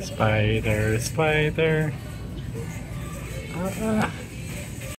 Spider, spider. Ah. ah.